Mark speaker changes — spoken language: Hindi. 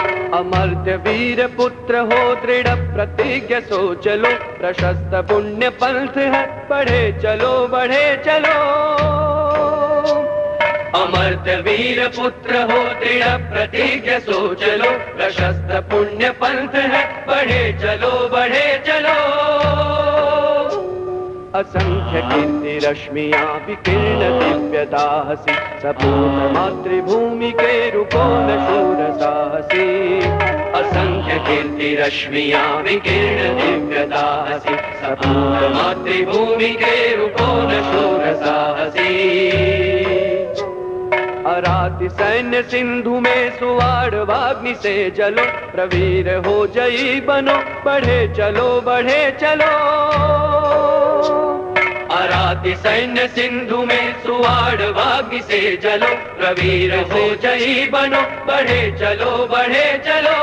Speaker 1: अमर्त्य वीर पुत्र हो, दृढ़ प्रतिज्ञ सो चलो प्रशस्त पुण्य पंथ है, बढ़े चलो बढ़े चलो। अमर्त्य वीर पुत्र हो, दृढ़ प्रतिज्ञ सो चलो प्रशस्त पुण्य पंथ है, बढ़े चलो बढ़े चलो। असंख्य कीर्ति रश्मिया विकीर्ण दिव्यताहसी सपूत मातृभूमि के रुको न असंख्य कीर्ति रश्मिया विकीर्ण के सैन्य सिंधु में सुवाड़ वाग्नि से जलो। प्रवीर हो जई बनो, बढ़े चलो बढ़े चलो। अराति सैन्य सिंधु में सुवाड़ वाग्नि से जलो। प्रवीर हो जई बनो, बढ़े चलो बढ़े चलो।